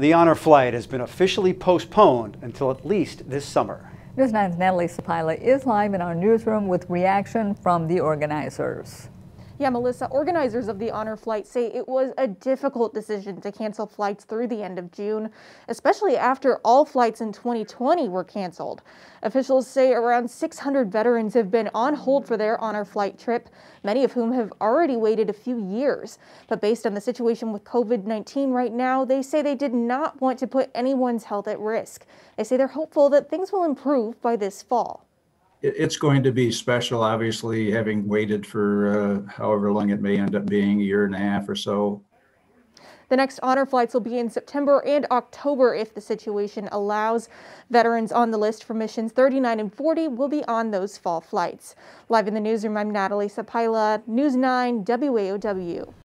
The honor flight has been officially postponed until at least this summer. News 9's Natalie Sapila is live in our newsroom with reaction from the organizers. Yeah, Melissa, organizers of the honor flight say it was a difficult decision to cancel flights through the end of June, especially after all flights in 2020 were canceled. Officials say around 600 veterans have been on hold for their honor flight trip, many of whom have already waited a few years. But based on the situation with COVID-19 right now, they say they did not want to put anyone's health at risk. They say they're hopeful that things will improve by this fall it's going to be special, obviously, having waited for uh, however long it may end up being, a year and a half or so. The next honor flights will be in September and October if the situation allows. Veterans on the list for missions 39 and 40 will be on those fall flights. Live in the newsroom, I'm Natalie Sapila, News 9 WAOW.